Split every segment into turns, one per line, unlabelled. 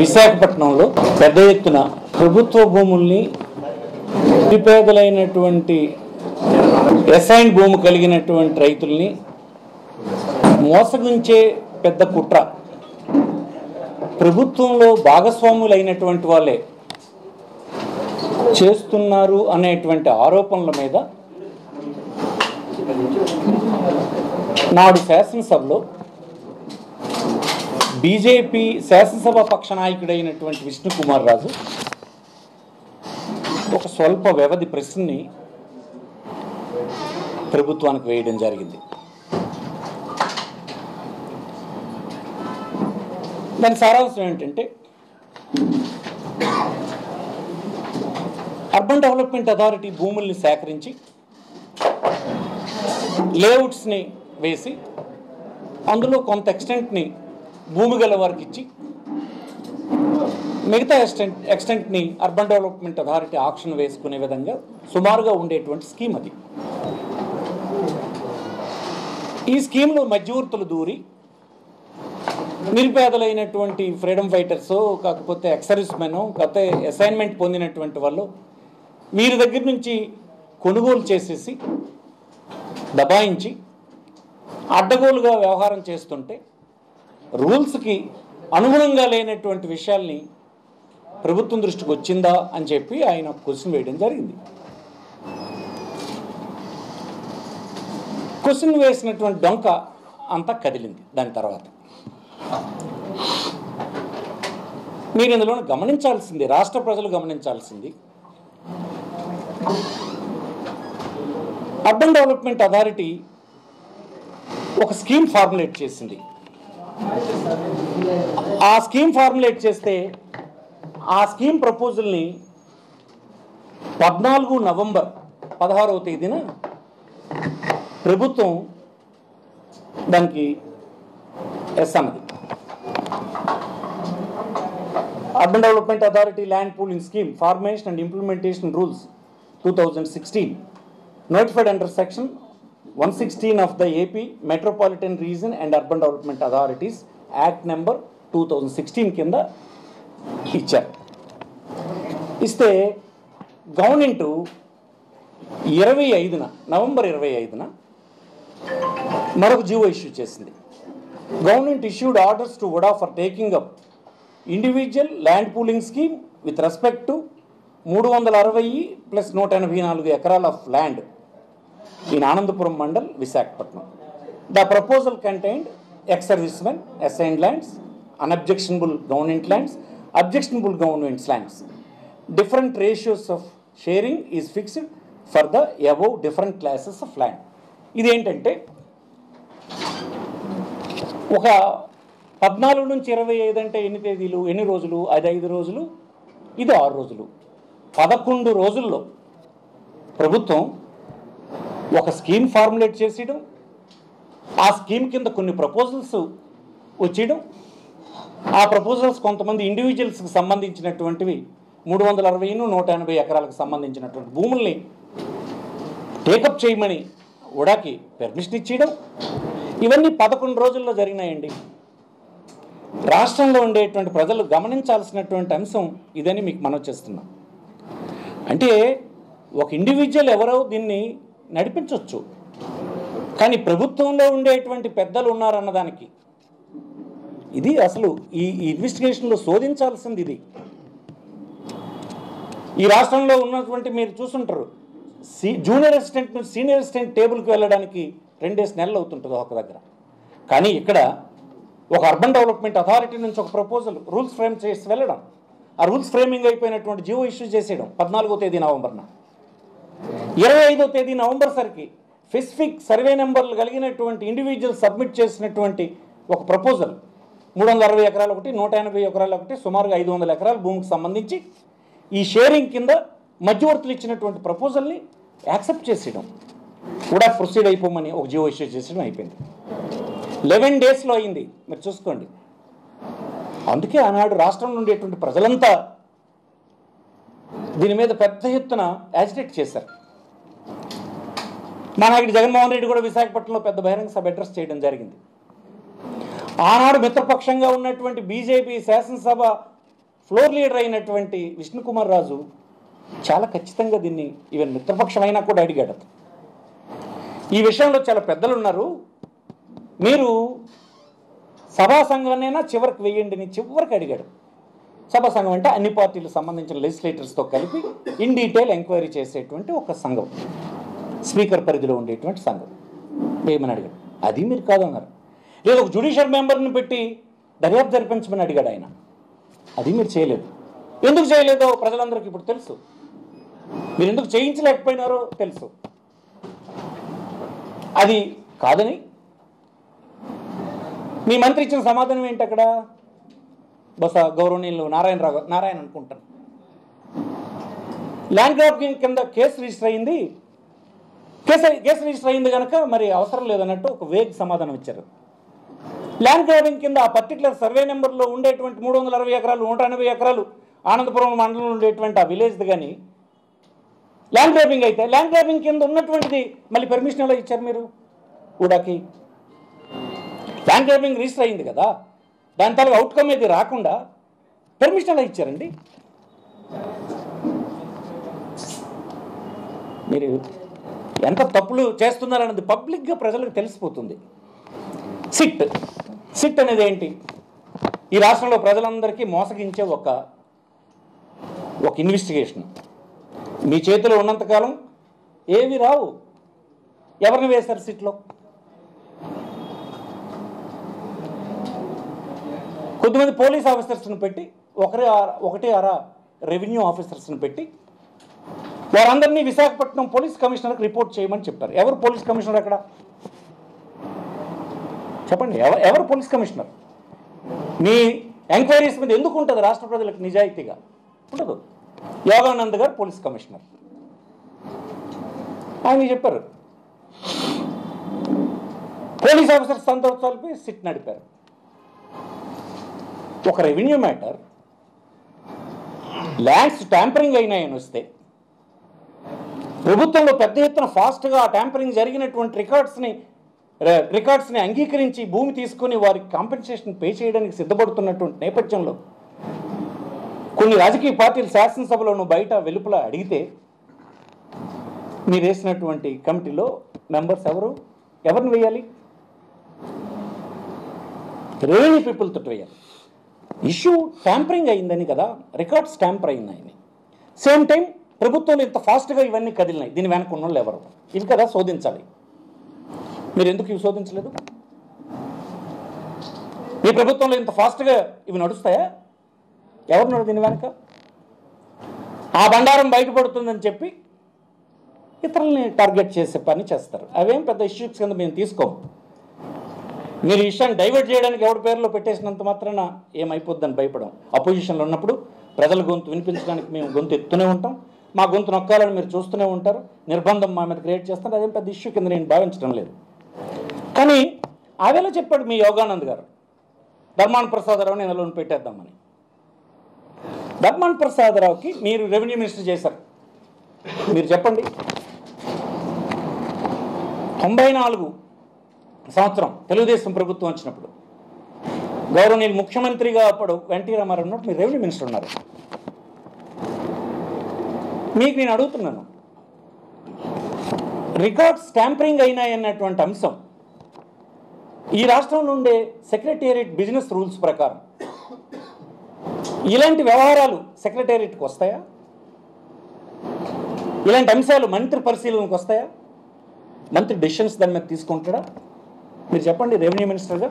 విశాఖపట్నంలో పెద్ద ఎత్తున ప్రభుత్వ భూముల్ని నిరుపేదలైనటువంటి ఎసైన్ భూమి కలిగినటువంటి రైతుల్ని మోసగించే పెద్ద కుట్ర. ప్రభుత్వంలో భాగస్వాములైనటువంటి వాళ్ళే చేస్తున్నారు అనేటువంటి ఆరోపణల మీద నాడు శాసనసభలో బీజేపీ శాసనసభ పక్ష నాయకుడైనటువంటి విష్ణుకుమార్ రాజు ఒక స్వల్ప వ్యవధి ప్రశ్నని ప్రభుత్వానికి వేయడం జరిగింది. దాని సారాంశం ఏంటంటే అర్బన్ డెవలప్మెంట్ అథారిటీ భూముల్ని సేకరించి లేఅవుట్స్ని వేసి అందులో కొంత ఎక్స్టెంట్ని భూమి గల వారికి ఇచ్చి మిగతా ఎక్స్టెంట్ ఎక్స్టెంట్ని అర్బన్ డెవలప్మెంట్ అథారిటీ ఆక్షన్ వేసుకునే విధంగా సుమారుగా ఉండేటువంటి స్కీమ్ అది. ఈ స్కీమ్లో మధ్యవర్తులు దూరి నిరుపేదలైనటువంటి ఫ్రీడమ్ ఫైటర్స్ కాకపోతే ఎక్సర్విస్ మెన్ కాకపోతే అసైన్మెంట్ పొందినటువంటి వాళ్ళు వీరి దగ్గర నుంచి కొనుగోలు చేసేసి దబాయించి అడ్డగోలుగా వ్యవహారం చేస్తుంటే రూల్స్కి అనుగుణంగా లేనటువంటి విషయాల్ని ప్రభుత్వం దృష్టికి వచ్చిందా అని చెప్పి ఆయన క్వశ్చన్ వేయడం జరిగింది. క్వశ్చన్ వేసినటువంటి డొంక అంతా కదిలింది దాని తర్వాత. మీరు ఇందులో గమనించాల్సింది రాష్ట్ర ప్రజలు గమనించాల్సింది అర్బన్ డెవలప్మెంట్ అథారిటీ ఒక స్కీమ్ ఫార్ములేట్ చేసింది. ఆ స్కీమ్ ఫార్ములేట్ చేస్తే ఆ స్కీమ్ ప్రపోజల్ని పద్నాలుగు నవంబర్ పదహారవ తేదీన ప్రభుత్వం దానికి ఎస్ అన్నది urban development authority land pooling scheme formation and implementation rules two thousand sixteen notified under section one sixteen of the AP metropolitan region and urban development authorities act number two thousand sixteen కింద ఇచ్చారు. ఇస్తే government ఇరవై ఐదున November ఇరవై ఐదున మరొక GO issue చేసింది. Government issued orders to VUDA for taking up individual land pooling scheme with respect to మూడు వందల అరవై ప్లస్ నూట ఎనభై నాలుగు ఎకరాల of land in Anandapuram mandal Visakhapatnam the proposal contained ex servicemen assigned lands unobjectionable government lands objectionable government lands different ratios of sharing is fixed for the above different classes of land ఇదేంటంటే ఒక పద్నాలుగు నుంచి ఇరవై ఐదు అంటే ఎన్ని తేదీలు ఎన్ని రోజులు అది ఐదు రోజులు ఇది ఆరు రోజులు. పదకొండు రోజుల్లో ప్రభుత్వం ఒక స్కీమ్ ఫార్ములేట్ చేసేయడం ఆ స్కీమ్ కింద కొన్ని ప్రపోజల్స్ వచ్చేయడం ఆ ప్రపోజల్స్ కొంతమంది ఇండివిజువల్స్కి సంబంధించినటువంటివి మూడు వందల అరవైను నూట ఎనభై ఎకరాలకు సంబంధించినటువంటి భూముల్ని టేకప్ చేయమని ఉడాకి పెర్మిషన్ ఇచ్చేయడం. ఇవన్నీ పదకొండు రోజుల్లో జరిగినాయండి. రాష్ట్రంలో ఉండేటువంటి ప్రజలు గమనించాల్సినటువంటి అంశం ఇదని మీకు మనం చేస్తున్నాం. అంటే ఒక ఇండివిజువల్ ఎవరో దీన్ని నడిపించవచ్చు కానీ ప్రభుత్వంలో ఉండేటువంటి పెద్దలు ఉన్నారన్నదానికి ఇది అసలు ఈ ఇన్వెస్టిగేషన్లో శోధించాల్సింది ఇది. ఈ రాష్ట్రంలో ఉన్నటువంటి మీరు చూసుంటారు. సీ జూనియర్ అసిస్టెంట్ నుంచి సీనియర్ అసిస్టెంట్ టేబుల్కి వెళ్ళడానికి రెండేసి నెలలు అవుతుంటుంది ఒక దగ్గర. కానీ ఇక్కడ ఒక అర్బన్ డెవలప్మెంట్ అథారిటీ నుంచి ఒక ప్రపోజల్ రూల్స్ ఫ్రేమ్ చేసి వెళ్ళడం. ఆ రూల్స్ ఫ్రేమింగ్ అయిపోయినటువంటి జీవో ఇష్యూ చేసేయడం పద్నాలుగో తేదీ నవంబర్న. ఇరవై ఐదో తేదీ నవంబర్ సరికి స్పెసిఫిక్ సర్వే నెంబర్లు కలిగినటువంటి ఇండివిజువల్ సబ్మిట్ చేసినటువంటి ఒక ప్రపోజల్ మూడు వందల అరవై ఎకరాలు ఒకటి నూట ఎనభై ఎకరాలు ఒకటి సుమారుగా ఐదు వందల ఎకరాల భూమికి సంబంధించి ఈ షేరింగ్ కింద మధ్యవర్తులు ఇచ్చినటువంటి ప్రపోజల్ని యాక్సెప్ట్ చేసేయడం. కూడా ప్రొసీడ్ అయిపోమని ఒక జీవో ఇష్యూ చేసేయడం అయిపోయింది. లెవెన్ డేస్లో అయింది. మీరు చూసుకోండి. అందుకే ఆనాడు రాష్ట్రంలో ఉండేటువంటి ప్రజలంతా దీని మీద పెద్ద ఎత్తున యాజిటేట్ చేశారు. మా నాయకుడు జగన్మోహన్ రెడ్డి కూడా విశాఖపట్నంలో పెద్ద బహిరంగ సభ అడ్రస్ చేయడం జరిగింది. ఆనాడు మిత్రపక్షంగా ఉన్నటువంటి బీజేపీ శాసనసభ ఫ్లోర్ లీడర్ అయినటువంటి విష్ణుకుమార్ రాజు చాలా ఖచ్చితంగా దీన్ని ఈవెన్ మిత్రపక్షమైనా కూడా అడిగాడు ఈ విషయంలో చాలా పెద్దలు ఉన్నారు మీరు సభా సంఘాన్నైనా చివరికి వెయ్యండి అని చివరికి అడిగాడు. సభా సంఘం అంటే అన్ని పార్టీలకు సంబంధించిన లెజిస్లేటర్స్తో కలిపి ఇన్ డీటెయిల్ ఎంక్వైరీ చేసేటువంటి ఒక సంఘం. స్పీకర్ పరిధిలో ఉండేటువంటి సంఘం. వేయమని అడిగాడు? అది మీరు కాదన్నారు. లేదు ఒక జుడిషియల్ మెంబర్ని పెట్టి దర్యాప్తు జరిపించమని అడిగాడు ఆయన. అది మీరు చేయలేదు. ఎందుకు చేయలేదో ప్రజలందరికీ ఇప్పుడు తెలుసు. మీరు ఎందుకు చేయించలేకపోయినారో తెలుసు. అది కాదని. మీ మంత్రి ఇచ్చిన సమాధానం ఏంటి అక్కడ? బహుశా గౌరవనీయులు నారాయణరావు నారాయణ అనుకుంటాను. ల్యాండ్ గ్రాఫింగ్ కింద కేసు రిజిస్టర్ అయింది. కేసు కేసు రిజిస్టర్ అయింది కనుక మరి అవసరం లేదన్నట్టు ఒక వేగ్ సమాధానం ఇచ్చారు. ల్యాండ్ గ్రాబింగ్ కింద ఆ పర్టికులర్ సర్వే నెంబర్లో ఉండేటువంటి మూడు వందల అరవై ఎకరాలు నూట ఎనభై ఎకరాలు ఆనందపురం మండలంలో ఉండేటువంటి ఆ విలేజ్ది కానీ ల్యాండ్ గ్రాబింగ్ అయితే ల్యాండ్ గ్రాబింగ్ కింద ఉన్నటువంటిది మళ్ళీ పర్మిషన్ ఎలా ఇచ్చారు మీరు? ఊడాకి. ల్యాండ్ గ్రాబింగ్ రిజిస్టర్ అయింది కదా. దాని తర్వాత అవుట్కమ్ ఏది రాకుండా పర్మిషన్ ఎలా ఇచ్చారండి. మీరు ఎంత తప్పులు చేస్తున్నారన్నది పబ్లిక్గా ప్రజలకు తెలిసిపోతుంది. సిట్ సిట్ అనేది ఏంటి? ఈ రాష్ట్రంలో ప్రజలందరికీ మోసగించే ఒక ఒక ఇన్వెస్టిగేషన్ మీ చేతిలో ఉన్నంతకాలం ఏవి రావు. ఎవరిని వేశారు సిట్లో కొద్దిమంది పోలీస్ ఆఫీసర్స్ని పెట్టి ఒకరి ఒకటి అర రెవెన్యూ ఆఫీసర్స్ని పెట్టి వారందరినీ విశాఖపట్నం పోలీస్ కమిషనర్కి రిపోర్ట్ చేయమని చెప్పారు. ఎవరు పోలీస్ కమిషనర్ అక్కడ? చెప్పండి ఎవరు ఎవరు పోలీస్ కమిషనర్? మీ ఎంక్వైరీస్ మీద ఎందుకు ఉంటుంది రాష్ట్ర ప్రజలకు నిజాయితీగా? ఉండదు. యోగానంద్ గారు పోలీస్ కమిషనర్. ఆయన చెప్పారు. పోలీస్ ఆఫీసర్స్ సంతోషాలపై సిట్ నడిపారు. ఒక రెవెన్యూ మ్యాటర్ ల్యాండ్స్ ట్యాంపరింగ్ అయినాయని వస్తే ప్రభుత్వంలో పెద్ద ఎత్తున ఫాస్ట్గా ఆ ట్యాంపరింగ్ జరిగినటువంటి రికార్డ్స్ని రికార్డ్స్ని అంగీకరించి భూమి తీసుకొని వారికి కాంపెన్సేషన్ పే చేయడానికి సిద్ధపడుతున్నటువంటి నేపథ్యంలో కొన్ని రాజకీయ పార్టీలు శాసనసభలోను బయట వెలుపల అడిగితే మీరు వేసినటువంటి కమిటీలో మెంబర్స్ ఎవరు? ఎవరిని వేయాలి? రెవెన్యూ పీపుల్ తోటి వేయాలి. ఇష్యూ ట్యాంపరింగ్ అయిందని కదా రికార్డ్స్ ట్యాంపర్ అయిందని సేమ్ టైం ప్రభుత్వంలో ఇంత ఫాస్ట్గా ఇవన్నీ కదిలినాయి. దీని వెనక ఉన్న వాళ్ళు ఎవరు? ఇది కదా శోధించాలి. మీరు ఎందుకు ఇవి శోధించలేదు? మీ ప్రభుత్వంలో ఇంత ఫాస్ట్గా ఇవి నడుస్తాయా? ఎవరున్నారు దీని వెనక? ఆ బండారం బయటపడుతుందని చెప్పి ఇతరుల్ని టార్గెట్ చేసే పని చేస్తారు. అవేం పెద్ద ఇష్యూస్ కింద మేము తీసుకోము. మీరు విషయాన్ని డైవర్ట్ చేయడానికి ఎవరి పేరులో పెట్టేసినంత మాత్రాన ఏమైపోద్దని భయపడం. అపోజిషన్లో ఉన్నప్పుడు ప్రజల గొంతు వినిపించడానికి మేము గొంతు ఎత్తునే ఉంటాం. మా గొంతు నొక్కాలని మీరు చూస్తూనే ఉంటారు. నిర్బంధం మా మీద క్రియేట్ చేస్తారు. అదేం పెద్ద ఇష్యూ కింద నేను భావించడం లేదు. కానీ ఆవేళ చెప్పాడు మీ యోగానంద్ గారు. ధర్మాన ప్రసాదరావుని లోన్ పెట్టేద్దామని. ధర్మాన్ ప్రసాదరావుకి మీరు రెవెన్యూ మినిస్టర్ చేశారు. మీరు చెప్పండి. తొంభై నాలుగు సంవత్సరం తెలుగుదేశం ప్రభుత్వం వచ్చినప్పుడు. గౌరవనీయులు ముఖ్యమంత్రిగా అప్పుడు ఎన్టీ రామారావు ఉన్నప్పుడు మీరు రెవెన్యూ మినిస్టర్ ఉన్నారు. మీకు నేను అడుగుతున్నాను. రికార్డ్స్ ట్యాంపరింగ్ అయినాయన్నటువంటి అంశం ఈ రాష్ట్రంలో ఉండే సెక్రటేరియట్ బిజినెస్ రూల్స్ ప్రకారం. ఇలాంటి వ్యవహారాలు సెక్రటేరియట్కి వస్తాయా? ఇలాంటి అంశాలు మంత్రి పరిశీలనకు వస్తాయా? మంత్రి డెసిషన్స్ దాని మీద తీసుకుంటాడా? మీరు చెప్పండి రెవెన్యూ మినిస్టర్గా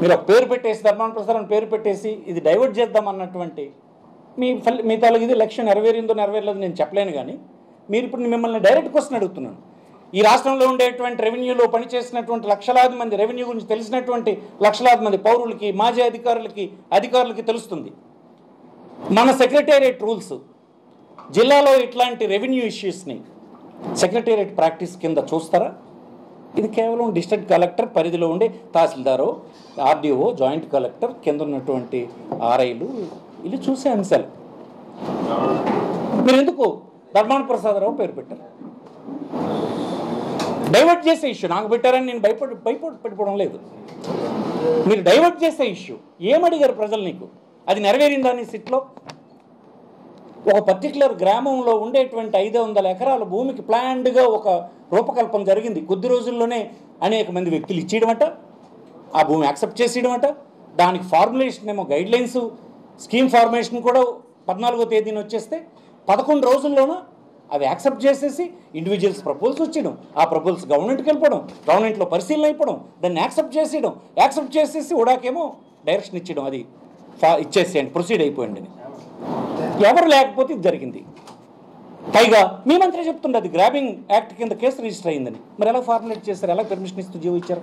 మీరు ఒక పేరు పెట్టేసి ధర్మాన ప్రసారం పేరు పెట్టేసి ఇది డైవర్ట్ చేద్దాం అన్నటువంటి మీ ఫల్ మీ తాలూకు ఇది లక్ష్యం నెరవేరిందో నెరవేరలేదు నేను చెప్పలేను కానీ మీరు ఇప్పుడు మిమ్మల్ని డైరెక్ట్ క్వశ్చన్ అడుగుతున్నాను. ఈ రాష్ట్రంలో ఉండేటువంటి రెవెన్యూలో పనిచేసినటువంటి లక్షలాది మంది రెవెన్యూ గురించి తెలిసినటువంటి లక్షలాది మంది పౌరులకి మాజీ అధికారులకి అధికారులకి తెలుస్తుంది. మన సెక్రటేరియట్ రూల్స్ జిల్లాలో ఇట్లాంటి రెవెన్యూ ఇష్యూస్ని సెక్రటేరియట్ ప్రాక్టీస్ కింద చూస్తారా? ఇది కేవలం డిస్ట్రిక్ట్ కలెక్టర్ పరిధిలో ఉండే తహసీల్దారు ఆర్డీఓ జాయింట్ కలెక్టర్ కింద ఉన్నటువంటి ఆర్ఐలు. ఇవి చూసే అంశాలు మీరు ఎందుకు ధర్మాన ప్రసాదరావు పేరు పెట్టారు? డైవర్ట్ చేసే ఇష్యూ. నాకు పెట్టారని నేను భయపడి భయపడి పెట్టుకోవడం లేదు. మీరు డైవర్ట్ చేసే ఇష్యూ. ఏమడిగారు ప్రజలు నీకు? అది నెరవేరిందా నీ సిట్లో? ఒక పర్టికులర్ గ్రామంలో ఉండేటువంటి ఐదు వందల ఎకరాల భూమికి ప్లాన్డ్గా ఒక రూపకల్పం జరిగింది. కొద్ది రోజుల్లోనే అనేక మంది వ్యక్తులు ఇచ్చేయడమట ఆ భూమి యాక్సెప్ట్ చేసేయడమట. దానికి ఫార్ములేషన్ ఏమో గైడ్ లైన్స్ స్కీమ్ ఫార్మేషన్ కూడా పద్నాలుగో తేదీన వచ్చేస్తే పదకొండు రోజుల్లోనూ అవి యాక్సెప్ట్ చేసేసి ఇండివిజువల్స్ ప్రపోజల్స్ వచ్చేయడం ఆ ప్రపోజల్స్ గవర్నమెంట్కి వెళ్ళిపోవడం గవర్నమెంట్లో పరిశీలన అయిపోవడం దాన్ని యాక్సెప్ట్ చేసేయడం. యాక్సెప్ట్ చేసేసి ఉడాకేమో డైరెక్షన్ ఇచ్చేయడం అది ఇచ్చేసేయండి ప్రొసీడ్ అయిపోయింది ఎవరు లేకపోతే ఇది జరిగింది. పైగా మీ మంత్రి చెప్తుండే అది గ్రాబింగ్ యాక్ట్ కింద కేసు రిజిస్టర్ అయిందని మరి ఎలా ఫార్ములేట్ చేస్తారు ఎలా పెర్మిషన్ ఇస్తూ జీవో ఇచ్చారు?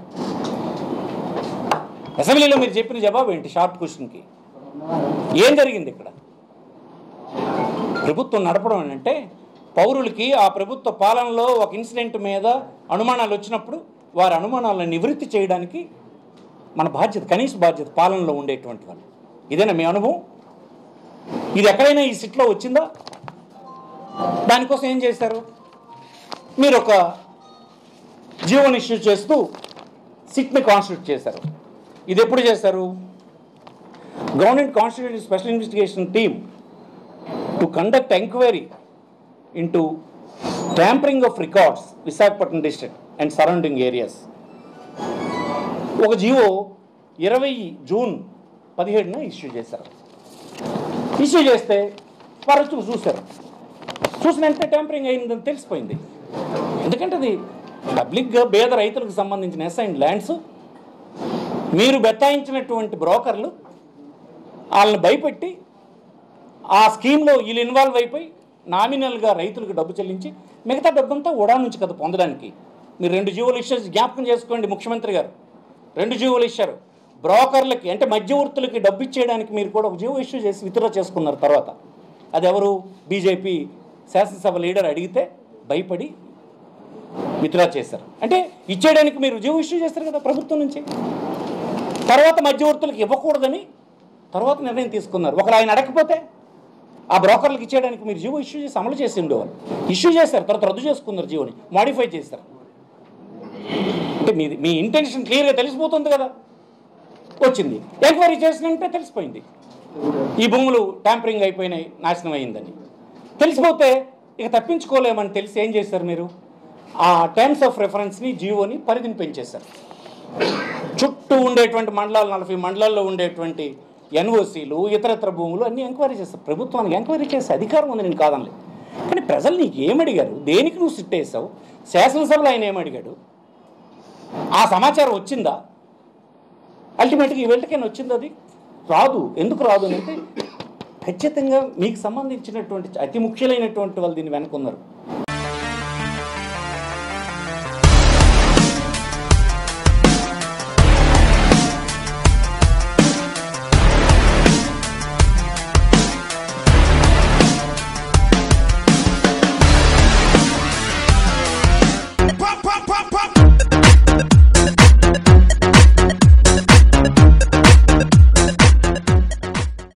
అసెంబ్లీలో మీరు చెప్పిన జవాబు ఏంటి? షార్ట్ క్వశ్చన్కి ఏం జరిగింది ఇక్కడ? ప్రభుత్వం నడపడం అంటే పౌరులకి ఆ ప్రభుత్వ పాలనలో ఒక ఇన్సిడెంట్ మీద అనుమానాలు వచ్చినప్పుడు వారి అనుమానాలను నివృత్తి చేయడానికి మన బాధ్యత కనీస బాధ్యత పాలనలో ఉండేటువంటి వాళ్ళు ఇదేనా మీ అనుభవం? ఇది ఎక్కడైనా ఈ సిట్లో వచ్చిందా? దానికోసం ఏం చేశారు? మీరు ఒక జీవోని ఇష్యూ చేస్తూ సిట్ని కాన్స్టిట్యూట్ చేశారు. ఇది ఎప్పుడు చేశారు? Government constitute special investigation team to conduct enquiry into tampering of records Visakhapatnam district and surrounding areas. ఒక జీవో ఇరవై జూన్ పదిహేడున ఇష్యూ చేశారు. ఇష్యూ చేస్తే వారు చూశారు. చూసిన వెంటనే ట్యాంపరింగ్ అయిందని తెలిసిపోయింది. ఎందుకంటే అది పబ్లిక్గా పేద రైతులకు సంబంధించిన అసైన్ ల్యాండ్స్ మీరు బెత్తాయించినటువంటి బ్రోకర్లు వాళ్ళని భయపెట్టి ఆ స్కీమ్లో వీళ్ళు ఇన్వాల్వ్ అయిపోయి నామినల్గా రైతులకు డబ్బు చెల్లించి మిగతా డబ్బంతా ఉడా నుంచి కదా పొందడానికి. మీరు రెండు జీవోలు ఇష్యూస్ జ్ఞాపకం చేసుకోండి ముఖ్యమంత్రి గారు. రెండు జీవోలు ఇచ్చారు బ్రోకర్లకి అంటే మధ్యవర్తులకి డబ్బు ఇచ్చేయడానికి మీరు కూడా ఒక జీవో ఇష్యూ చేసి విత్డ్రా చేసుకున్నారు తర్వాత. అది ఎవరు? బీజేపీ శాసనసభ లీడర్ అడిగితే భయపడి విత్డ్రా చేశారు. అంటే ఇచ్చేయడానికి మీరు జీవో ఇష్యూ చేస్తారు కదా ప్రభుత్వం నుంచి. తర్వాత మధ్యవర్తులకు ఇవ్వకూడదని తర్వాత నిర్ణయం తీసుకున్నారు. ఒకరు ఆయన అడగకపోతే ఆ బ్రోకర్లకు ఇచ్చేయడానికి మీరు జీవో ఇష్యూ చేసి అమలు చేసి ఉండేవారు ఇష్యూ చేశారు తర్వాత రద్దు చేసుకున్నారు జీవోని మాడిఫై చేశారు. అంటే మీది మీ ఇంటెన్షన్ క్లియర్గా తెలిసిపోతుంది కదా. వచ్చింది. ఎంక్వైరీ చేసినంటే తెలిసిపోయింది. ఈ భూములు ట్యాంపరింగ్ అయిపోయినాయి నాశనం అయిందని తెలిసిపోతే ఇక తప్పించుకోలేమని తెలిసి ఏం చేశారు మీరు? ఆ టైమ్స్ ఆఫ్ రెఫరెన్స్ని జీవోని పరిధిని పెంచేశారు. చుట్టూ ఉండేటువంటి మండలాలు నలభై మండలాల్లో ఉండేటువంటి ఎన్ఓసీలు ఇతరత్ర భూములు అన్నీ ఎంక్వైరీ చేస్తారు ప్రభుత్వానికి ఎంక్వైరీ చేసే అధికారం ఉంది నేను కాదనలే. కానీ ప్రజలు నీకు ఏమడిగారు దేనికి నువ్వు సిట్టేసావు శాసనసభలో ఆయన ఏమడిగాడు ఆ సమాచారం వచ్చిందా? అల్టిమేట్గా ఈ వెళ్ళకైనా వచ్చింది అది? రాదు. ఎందుకు రాదు అని అంటే ఖచ్చితంగా మీకు సంబంధించినటువంటి అతి ముఖ్యమైనటువంటి వాళ్ళు దీన్ని వెనుకున్నారు.